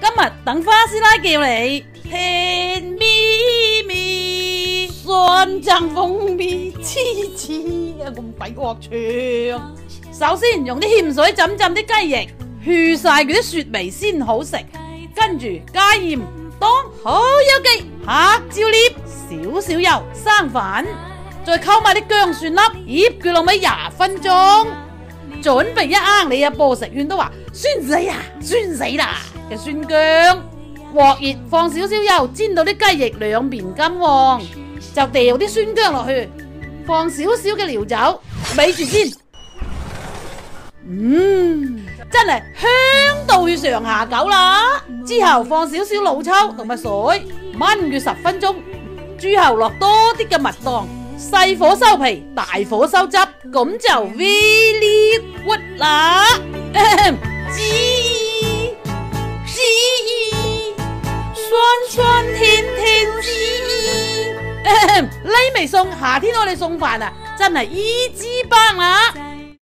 今日等花师奶叫你甜咪咪，酸酱蜂蜜黐黐，有咁鬼龌龊。首先用啲芡水浸浸啲鸡翼，去晒佢啲雪味先好食。跟住加盐、当好有忌、黑椒粒、少少油、生粉，再沟埋啲姜蒜粒，腌佢落尾廿分钟。准备一啱你啊，播食完都话酸死啊，酸死啦嘅酸姜镬热，放少少油煎到啲鸡翼两面金黄，就掉啲酸姜落去，放少少嘅料酒，比住先，嗯，真系香到去上下九啦。之后放少少老抽同埋水焖住十分钟，猪后落多啲嘅蜜糖，细火收皮，大火收汁，咁就 r e a y 拿鸡鸡，酸酸甜甜鸡。嘿嘿，磊送夏天我哋送饭啊，真係一支棒啊！